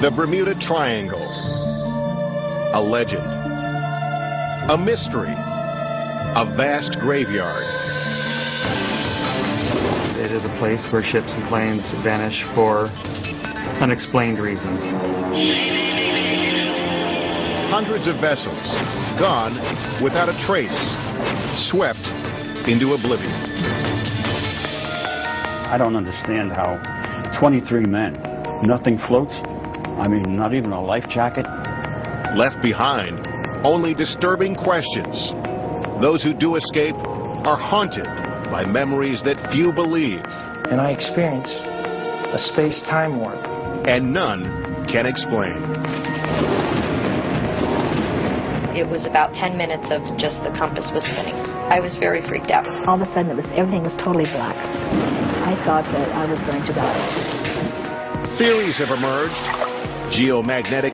The Bermuda Triangle. A legend. A mystery. A vast graveyard. It is a place where ships and planes vanish for unexplained reasons. Hundreds of vessels gone without a trace, swept into oblivion. I don't understand how 23 men, nothing floats. I mean, not even a life jacket. Left behind, only disturbing questions. Those who do escape are haunted by memories that few believe, and I experienced a space-time warp. and none can explain. It was about 10 minutes of just the compass was spinning. I was very freaked out. All of a sudden, it was everything was totally black. I thought that I was going to die. Theories have emerged. Geomagnetic